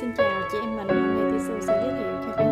Xin chào chị em mình, hôm nay Tiêu Su sẽ giới thiệu cho các